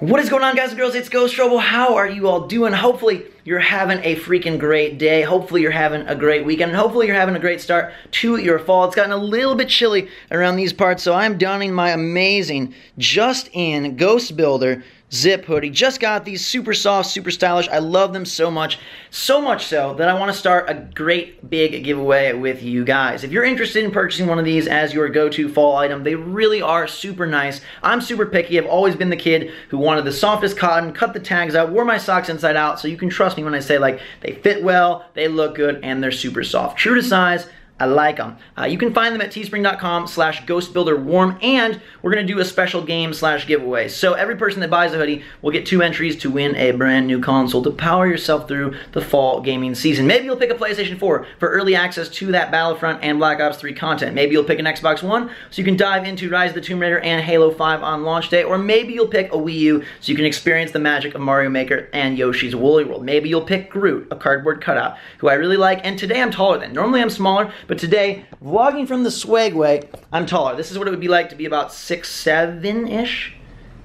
What is going on guys and girls? It's Ghost Robo. How are you all doing? Hopefully you're having a freaking great day. Hopefully you're having a great weekend. And hopefully you're having a great start to your fall. It's gotten a little bit chilly around these parts, so I'm donning my amazing Just In Ghost Builder zip hoodie. Just got these super soft, super stylish. I love them so much. So much so that I want to start a great big giveaway with you guys. If you're interested in purchasing one of these as your go-to fall item, they really are super nice. I'm super picky. I've always been the kid who wanted the softest cotton, cut the tags out, wore my socks inside out, so you can trust me when I say like they fit well, they look good, and they're super soft. True to size, I like them. Uh, you can find them at teespring.com slash ghostbuilderwarm, and we're going to do a special game slash giveaway. So every person that buys a hoodie will get two entries to win a brand new console to power yourself through the fall gaming season. Maybe you'll pick a PlayStation 4 for early access to that Battlefront and Black Ops 3 content. Maybe you'll pick an Xbox One so you can dive into Rise of the Tomb Raider and Halo 5 on launch day, or maybe you'll pick a Wii U so you can experience the magic of Mario Maker and Yoshi's Woolly World. Maybe you'll pick Groot, a cardboard cutout, who I really like, and today I'm taller than. Normally I'm smaller, but today, vlogging from the Swagway, I'm taller. This is what it would be like to be about six, seven-ish.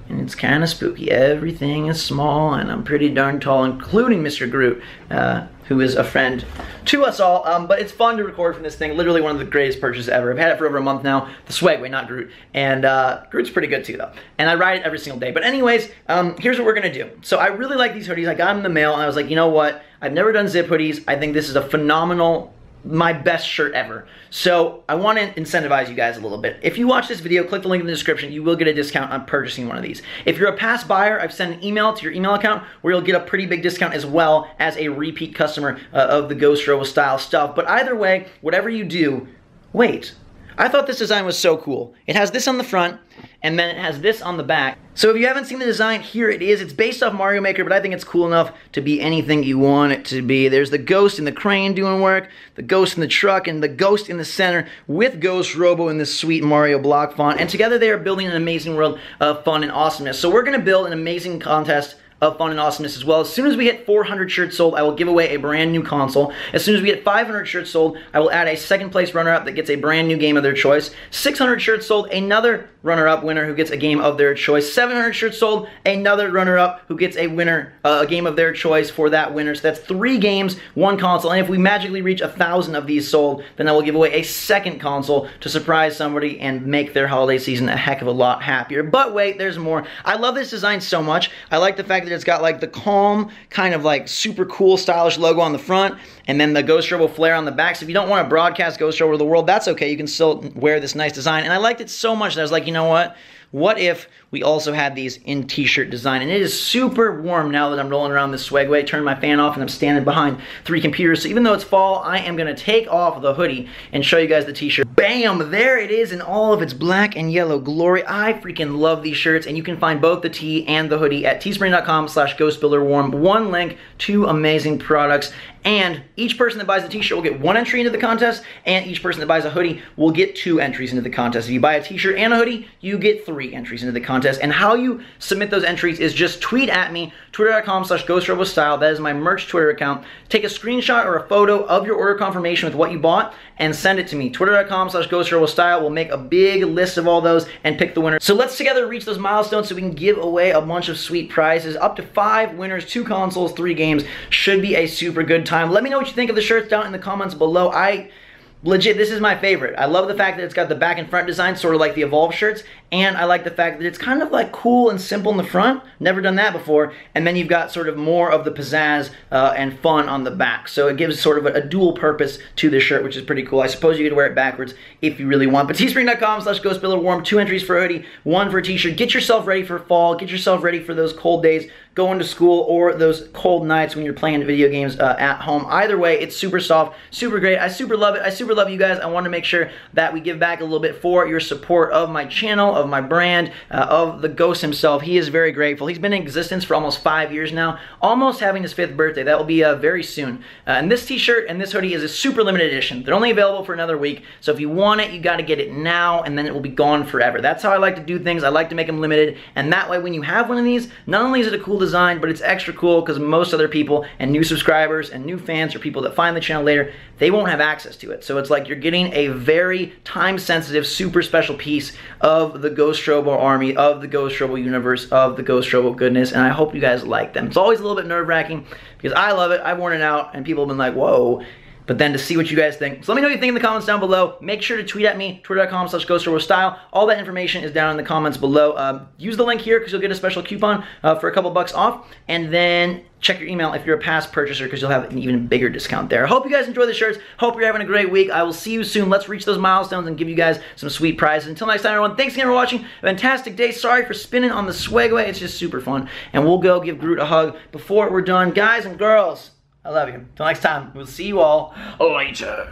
And it's kind of spooky. Everything is small, and I'm pretty darn tall, including Mr. Groot, uh, who is a friend to us all. Um, but it's fun to record from this thing. Literally one of the greatest purchases ever. I've had it for over a month now. The Swagway, not Groot. And uh, Groot's pretty good too, though. And I ride it every single day. But anyways, um, here's what we're going to do. So I really like these hoodies. I got them in the mail, and I was like, you know what? I've never done zip hoodies. I think this is a phenomenal my best shirt ever. So I want to incentivize you guys a little bit. If you watch this video, click the link in the description. You will get a discount on purchasing one of these. If you're a past buyer, I've sent an email to your email account where you'll get a pretty big discount as well as a repeat customer uh, of the Ghost Robo style stuff. But either way, whatever you do, wait. I thought this design was so cool. It has this on the front, and then it has this on the back. So if you haven't seen the design, here it is. It's based off Mario Maker, but I think it's cool enough to be anything you want it to be. There's the ghost in the crane doing work, the ghost in the truck, and the ghost in the center with Ghost Robo in this sweet Mario block font. And together they are building an amazing world of fun and awesomeness. So we're to build an amazing contest of fun and awesomeness as well. As soon as we hit 400 shirts sold, I will give away a brand new console. As soon as we get 500 shirts sold, I will add a second place runner-up that gets a brand new game of their choice. 600 shirts sold, another runner-up winner who gets a game of their choice. 700 shirts sold, another runner-up who gets a winner, uh, a game of their choice for that winner. So that's three games, one console. And if we magically reach a thousand of these sold, then I will give away a second console to surprise somebody and make their holiday season a heck of a lot happier. But wait, there's more. I love this design so much. I like the fact that it's got like the calm, kind of like super cool, stylish logo on the front, and then the Ghost Robo flare on the back. So if you don't want to broadcast Ghost Robo to the world, that's okay. You can still wear this nice design. And I liked it so much that I was like, you know what? What if we also had these in t-shirt design? And it is super warm now that I'm rolling around this swagway. Turn my fan off and I'm standing behind three computers. So even though it's fall, I am gonna take off the hoodie and show you guys the t-shirt. Bam! There it is in all of its black and yellow glory. I freaking love these shirts and you can find both the tee and the hoodie at teespring.com slash ghostbuilderwarm. One link, two amazing products. And each person that buys the t-shirt will get one entry into the contest, and each person that buys a hoodie will get two entries into the contest. If you buy a t-shirt and a hoodie, you get three entries into the contest. And how you submit those entries is just tweet at me, twitter.com slash ghostrobostyle. That is my merch Twitter account. Take a screenshot or a photo of your order confirmation with what you bought and send it to me. Twitter.com slash ghostrobostyle. We'll make a big list of all those and pick the winner. So let's together reach those milestones so we can give away a bunch of sweet prizes. Up to five winners, two consoles, three games. Should be a super good time time. Let me know what you think of the shirts down in the comments below. I legit, this is my favorite. I love the fact that it's got the back and front design, sort of like the Evolve shirts, and I like the fact that it's kind of like cool and simple in the front. Never done that before. And then you've got sort of more of the pizzazz uh, and fun on the back. So it gives sort of a, a, dual purpose to the shirt, which is pretty cool. I suppose you could wear it backwards if you really want. But teespring.com slash ghostbuilderwarm, two entries for a hoodie, one for a t-shirt. Get yourself ready for fall. Get yourself ready for those cold days going to school or those cold nights when you're playing video games uh, at home. Either way, it's super soft, super great. I super love it. I super love you guys. I want to make sure that we give back a little bit for your support of my channel, of my brand, uh, of the ghost himself. He is very grateful. He's been in existence for almost five years now, almost having his fifth birthday. That will be uh, very soon. Uh, and this t-shirt and this hoodie is a super limited edition. They're only available for another week. So if you want it, you got to get it now and then it will be gone forever. That's how I like to do things. I like to make them limited. And that way, when you have one of these, not only is it a cool design, but it's extra cool because most other people and new subscribers and new fans or people that find the channel later, they won't have access to it. So it's like you're getting a very time-sensitive, super special piece of the Ghost Robo army, of the Ghost Robo universe, of the Ghost Robo goodness, and I hope you guys like them. It's always a little bit nerve wracking because I love it. I've worn it out, and people have been like, whoa. But then to see what you guys think. So let me know what you think in the comments down below. Make sure to tweet at me, twitter.com slash style. All that information is down in the comments below. Um, use the link here because you'll get a special coupon uh, for a couple bucks off. And then check your email if you're a past purchaser because you'll have an even bigger discount there. I hope you guys enjoy the shirts. Hope you're having a great week. I will see you soon. Let's reach those milestones and give you guys some sweet prizes. Until next time, everyone, thanks again for watching. A fantastic day. Sorry for spinning on the Swagway. It's just super fun. And we'll go give Groot a hug before we're done. Guys and girls, I love you. Until next time, we'll see you all later.